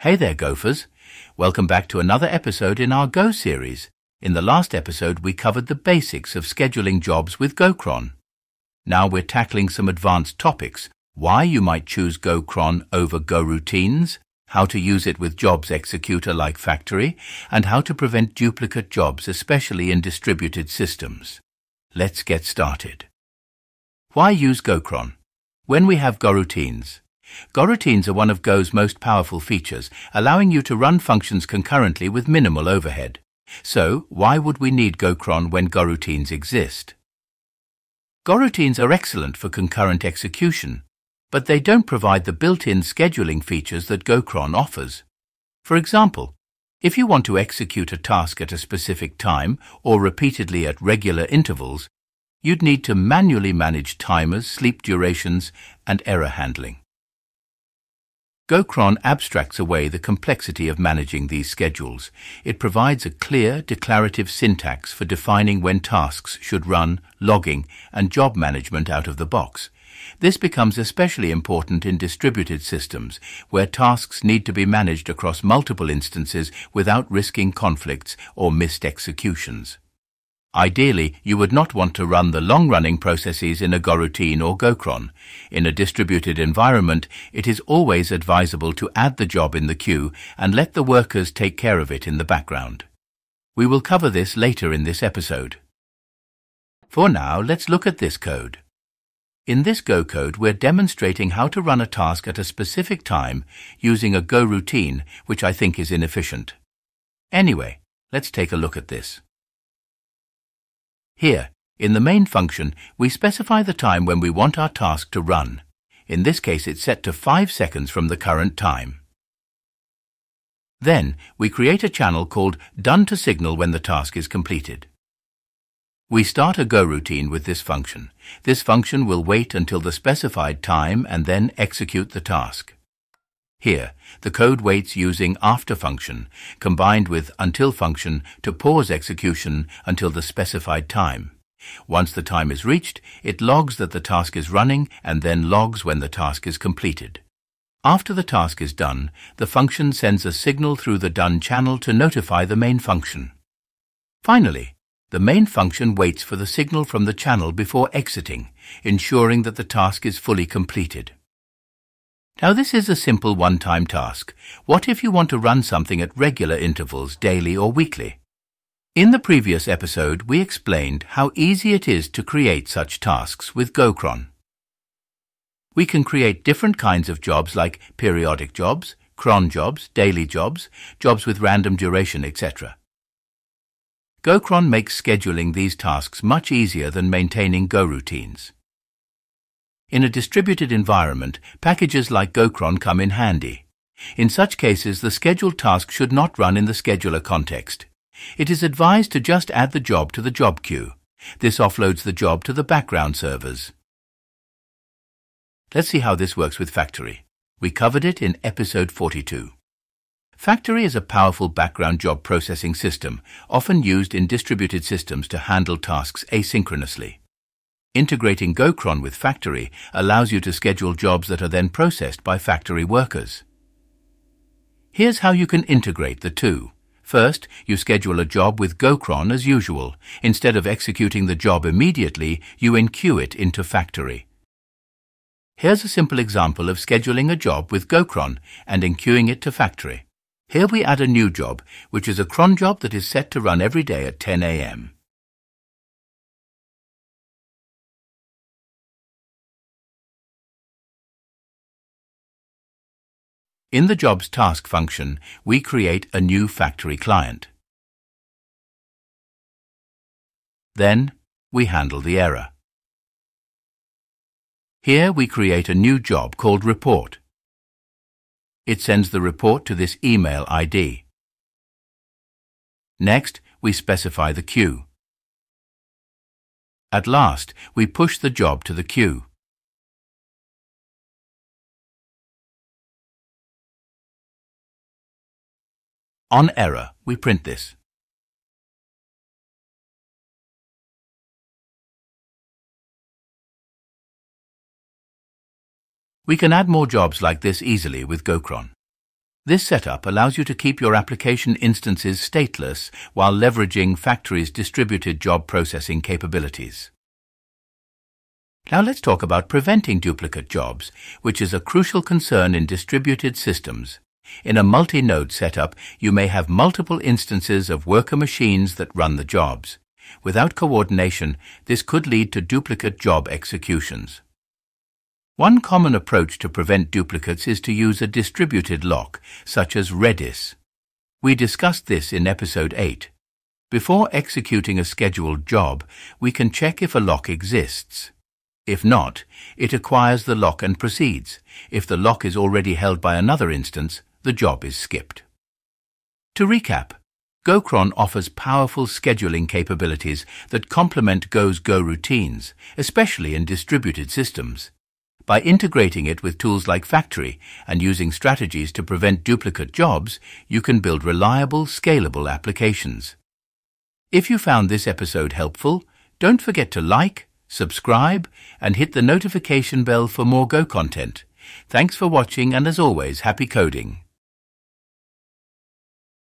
Hey there, Gophers. Welcome back to another episode in our Go series. In the last episode, we covered the basics of scheduling jobs with GoCron. Now we're tackling some advanced topics, why you might choose GoCron over GoRoutines, how to use it with jobs executor like Faktory, and how to prevent duplicate jobs, especially in distributed systems. Let's get started. Why use GoCron? When we have GoRoutines, GoRoutines are one of Go's most powerful features, allowing you to run functions concurrently with minimal overhead. So, why would we need GoCron when GoRoutines exist? GoRoutines are excellent for concurrent execution, but they don't provide the built-in scheduling features that GoCron offers. For example, if you want to execute a task at a specific time or repeatedly at regular intervals, you'd need to manually manage timers, sleep durations, and error handling. GoCron abstracts away the complexity of managing these schedules. It provides a clear, declarative syntax for defining when tasks should run, logging, and job management out of the box. This becomes especially important in distributed systems, where tasks need to be managed across multiple instances without risking conflicts or missed executions. Ideally, you would not want to run the long-running processes in a GoRoutine or GoCron. In a distributed environment, it is always advisable to add the job in the queue and let the workers take care of it in the background. We will cover this later in this episode. For now, let's look at this code. In this Go code, we're demonstrating how to run a task at a specific time using a Go routine, which I think is inefficient. Anyway, let's take a look at this. Here, in the main function, we specify the time when we want our task to run. In this case, it's set to 5 seconds from the current time. Then, we create a channel called Done to signal when the task is completed. We start a Go routine with this function. This function will wait until the specified time and then execute the task. Here, the code waits using after function, combined with until function to pause execution until the specified time. Once the time is reached, it logs that the task is running and then logs when the task is completed. After the task is done, the function sends a signal through the done channel to notify the main function. Finally, the main function waits for the signal from the channel before exiting, ensuring that the task is fully completed. Now this is a simple one-time task. What if you want to run something at regular intervals, daily or weekly? In the previous episode, we explained how easy it is to create such tasks with GoCron. We can create different kinds of jobs like periodic jobs, cron jobs, daily jobs, jobs with random duration, etc. GoCron makes scheduling these tasks much easier than maintaining Go routines. In a distributed environment, packages like GoCron come in handy. In such cases, the scheduled task should not run in the scheduler context. It is advised to just add the job to the job queue. This offloads the job to the background servers. Let's see how this works with Faktory. We covered it in episode 42. Faktory is a powerful background job processing system, often used in distributed systems to handle tasks asynchronously. Integrating GoCron with Faktory allows you to schedule jobs that are then processed by Faktory workers. Here's how you can integrate the two. First, you schedule a job with GoCron as usual. Instead of executing the job immediately, you enqueue it into Faktory. Here's a simple example of scheduling a job with GoCron and enqueuing it to Faktory. Here we add a new job, which is a cron job that is set to run every day at 10 a.m. In the job's task function, we create a new Faktory client. Then, we handle the error. Here we create a new job called report. It sends the report to this email ID. Next, we specify the queue. At last, we push the job to the queue. On error, we print this. We can add more jobs like this easily with GoCron. This setup allows you to keep your application instances stateless while leveraging Faktory's distributed job processing capabilities. Now let's talk about preventing duplicate jobs, which is a crucial concern in distributed systems. In a multi-node setup, you may have multiple instances of worker machines that run the jobs. Without coordination, this could lead to duplicate job executions. One common approach to prevent duplicates is to use a distributed lock, such as Redis. We discussed this in episode 8. Before executing a scheduled job, we can check if a lock exists. If not, it acquires the lock and proceeds. If the lock is already held by another instance, the job is skipped. To recap, GoCron offers powerful scheduling capabilities that complement Go's Go routines, especially in distributed systems. By integrating it with tools like Faktory and using strategies to prevent duplicate jobs, you can build reliable, scalable applications. If you found this episode helpful, don't forget to like, subscribe, and hit the notification bell for more Go content. Thanks for watching and as always, happy coding.